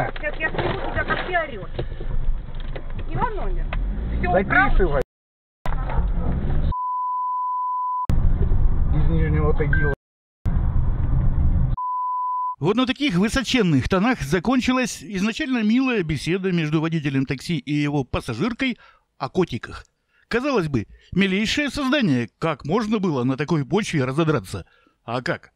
Сейчас я сниму тебя, как ты орешь. Иван номер. Все, Записывай. Из Нижнего Тагила. Вот на таких высоченных тонах закончилась изначально милая беседа между водителем такси и его пассажиркой о котиках. Казалось бы, милейшее создание, как можно было на такой почве разодраться? А как?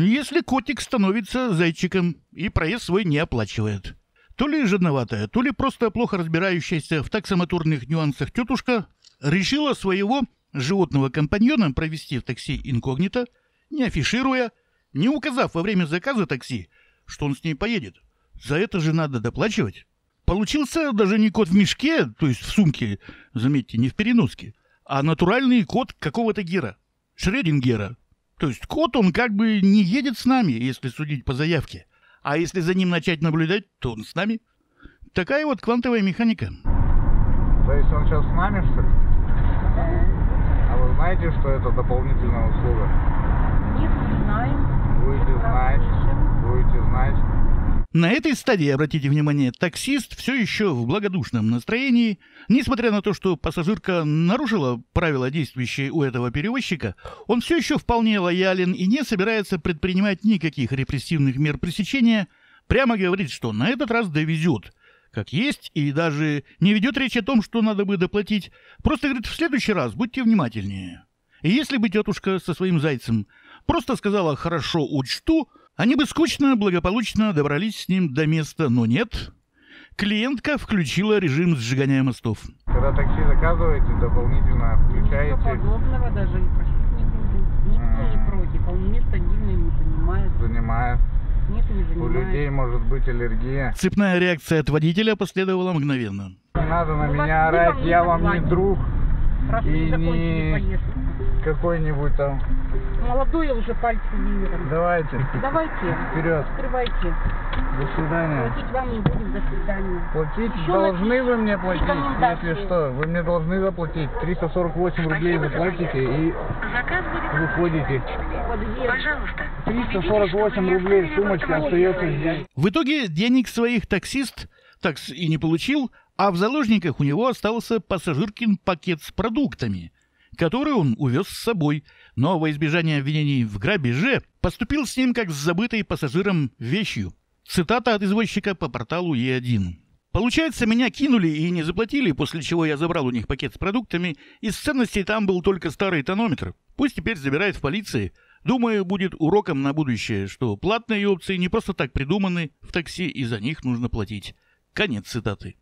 Если котик становится зайчиком и проезд свой не оплачивает. То ли жадноватая, то ли просто плохо разбирающаяся в таксомоторных нюансах тетушка решила своего животного компаньона провести в такси инкогнито, не афишируя, не указав во время заказа такси, что он с ней поедет. За это же надо доплачивать. Получился даже не кот в мешке, то есть в сумке, заметьте, не в переноске, а натуральный кот какого-то гера. Шредингера. То есть кот, он как бы не едет с нами, если судить по заявке. А если за ним начать наблюдать, то он с нами. Такая вот квантовая механика. То есть он сейчас с нами, что ли? А вы знаете, что это дополнительная услуга? Нет, не знаем. Будете знать. Будете знать. На этой стадии, обратите внимание, таксист все еще в благодушном настроении. Несмотря на то, что пассажирка нарушила правила, действующие у этого перевозчика, он все еще вполне лоялен и не собирается предпринимать никаких репрессивных мер пресечения. Прямо говорит, что на этот раз довезет. Как есть, и даже не ведет речь о том, что надо бы доплатить. Просто говорит, в следующий раз будьте внимательнее. И если бы тетушка со своим зайцем просто сказала «хорошо, учту», они бы скучно, благополучно добрались с ним до места, но нет. Клиентка включила режим сжигания мостов. Когда такси заказываете, дополнительно Ничего включаете, подобного даже и просить не буду. Никто не против, а он место отдельное не занимает. занимает. Нет, не занимает. У людей может быть аллергия. Цепная реакция от водителя последовала мгновенно. Не надо на У вас меня орать, я вам не друг Раз вы и не закончили не- поездку. какой-нибудь там. Молодой уже пальцы веером. Давайте, Давайте, вперед, открывайте. до свидания. Платить вам не будем, до свидания. Платить Ещё должны вы мне платить, рекомендации. если что. Вы мне должны заплатить. 348 рублей заплатите и Заказ будет выходите. Пожалуйста. 348 рублей сумочка остается здесь. В итоге денег своих таксист такс и не получил, а в заложниках у него остался пассажиркин пакет с продуктами, который он увез с собой, но во избежание обвинений в грабеже поступил с ним как с забытой пассажиром вещью. Цитата от извозчика по порталу Е1. Получается, меня кинули и не заплатили, после чего я забрал у них пакет с продуктами. Из ценностей там был только старый тонометр. Пусть теперь забирает в полиции. Думаю, будет уроком на будущее, что платные опции не просто так придуманы в такси, и за них нужно платить. Конец цитаты.